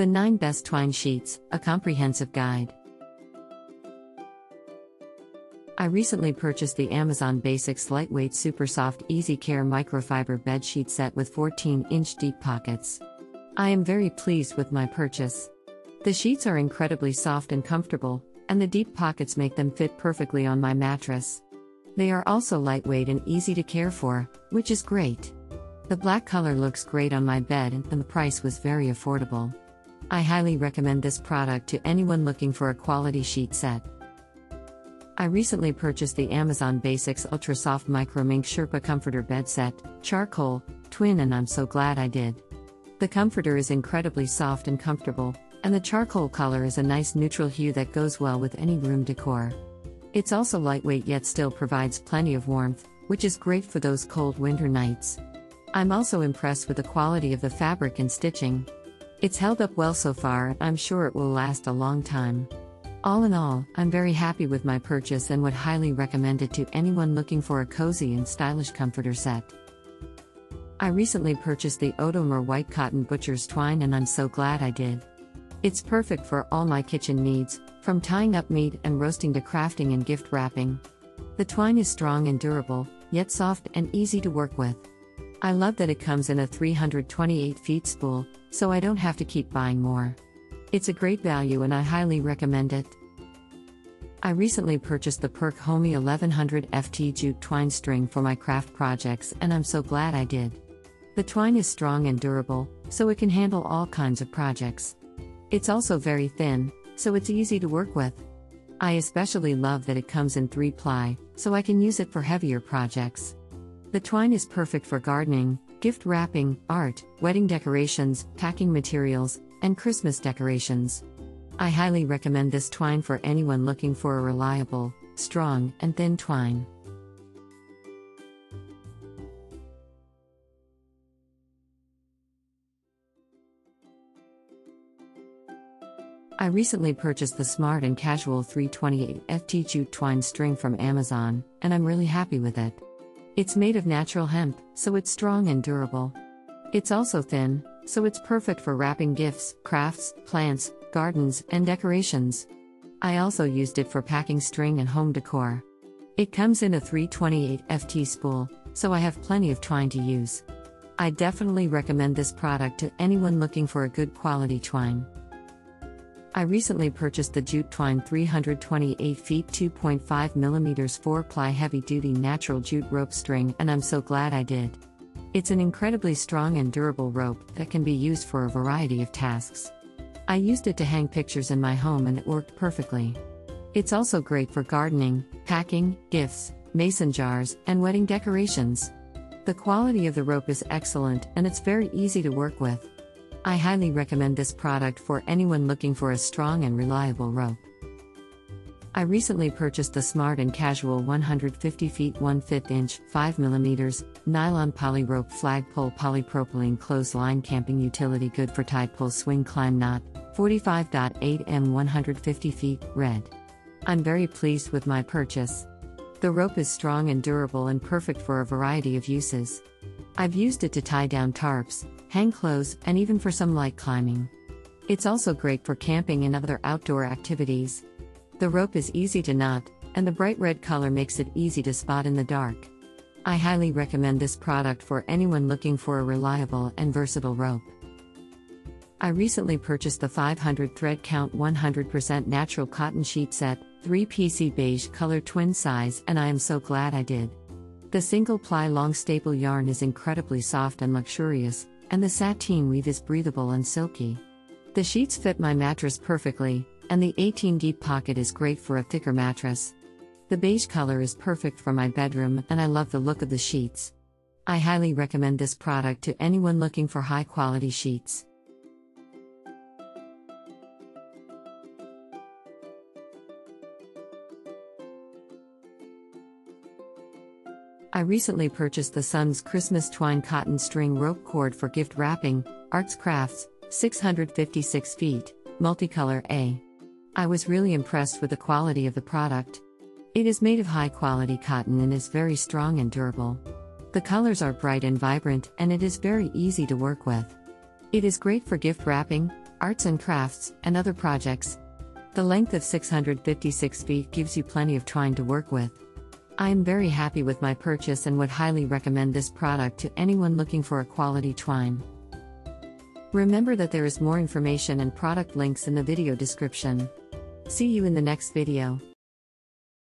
The 9 Best Twine Sheets, a comprehensive guide. I recently purchased the Amazon Basics Lightweight Super Soft Easy Care Microfiber Bed Sheet Set with 14 inch deep pockets. I am very pleased with my purchase. The sheets are incredibly soft and comfortable, and the deep pockets make them fit perfectly on my mattress. They are also lightweight and easy to care for, which is great. The black color looks great on my bed and the price was very affordable. I highly recommend this product to anyone looking for a quality sheet set. I recently purchased the Amazon Basics Ultra Soft Micro Mink Sherpa Comforter Bed Set, Charcoal, Twin, and I'm so glad I did. The comforter is incredibly soft and comfortable, and the charcoal color is a nice neutral hue that goes well with any room decor. It's also lightweight yet still provides plenty of warmth, which is great for those cold winter nights. I'm also impressed with the quality of the fabric and stitching. It's held up well so far, I'm sure it will last a long time. All in all, I'm very happy with my purchase and would highly recommend it to anyone looking for a cozy and stylish comforter set. I recently purchased the Ohtomber White Cotton Butcher's Twine and I'm so glad I did. It's perfect for all my kitchen needs, from tying up meat and roasting to crafting and gift wrapping. The twine is strong and durable, yet soft and easy to work with. I love that it comes in a 328 feet spool, so I don't have to keep buying more. It's a great value and I highly recommend it. I recently purchased the PerkHomy 1100 FT jute twine string for my craft projects and I'm so glad I did. The twine is strong and durable, so it can handle all kinds of projects. It's also very thin, so it's easy to work with. I especially love that it comes in 3 ply, so I can use it for heavier projects. The twine is perfect for gardening, gift wrapping, art, wedding decorations, packing materials, and Christmas decorations. I highly recommend this twine for anyone looking for a reliable, strong, and thin twine. I recently purchased the Smart and Casual 328 FT jute twine string from Amazon, and I'm really happy with it. It's made of natural hemp, so it's strong and durable. It's also thin, so it's perfect for wrapping gifts, crafts, plants, gardens, and decorations. I also used it for packing string and home decor. It comes in a 328 FT spool, so I have plenty of twine to use. I definitely recommend this product to anyone looking for a good quality twine. I recently purchased the Jute Twine 328 feet 2.5 mm 4 ply heavy duty natural jute rope string, and I'm so glad I did. It's an incredibly strong and durable rope that can be used for a variety of tasks. I used it to hang pictures in my home and it worked perfectly. It's also great for gardening, packing, gifts, mason jars, and wedding decorations. The quality of the rope is excellent and it's very easy to work with. I highly recommend this product for anyone looking for a strong and reliable rope. I recently purchased the Smart and Casual 150 feet 1 5 inch 5 mm nylon poly rope flagpole polypropylene clothesline camping utility good for tide pull swing climb knot 45.8 m 150 feet red. I'm very pleased with my purchase. The rope is strong and durable and perfect for a variety of uses. I've used it to tie down tarps, hang clothes, and even for some light climbing. It's also great for camping and other outdoor activities. The rope is easy to knot, and the bright red color makes it easy to spot in the dark. I highly recommend this product for anyone looking for a reliable and versatile rope. I recently purchased the 500 thread count 100% natural cotton sheet set, 3 PC beige color twin size, and I am so glad I did. The single ply long staple yarn is incredibly soft and luxurious, and the sateen weave is breathable and silky. The sheets fit my mattress perfectly, and the 18 deep pocket is great for a thicker mattress. The beige color is perfect for my bedroom, and I love the look of the sheets. I highly recommend this product to anyone looking for high quality sheets. I recently purchased the Sun's Christmas Twine Cotton String Rope Cord for gift wrapping, Arts Crafts, 656 feet, multicolor A. I was really impressed with the quality of the product. It is made of high quality cotton and is very strong and durable. The colors are bright and vibrant, and it is very easy to work with. It is great for gift wrapping, arts and crafts, and other projects. The length of 656 feet gives you plenty of twine to work with. I am very happy with my purchase and would highly recommend this product to anyone looking for a quality twine. Remember that there is more information and product links in the video description. See you in the next video.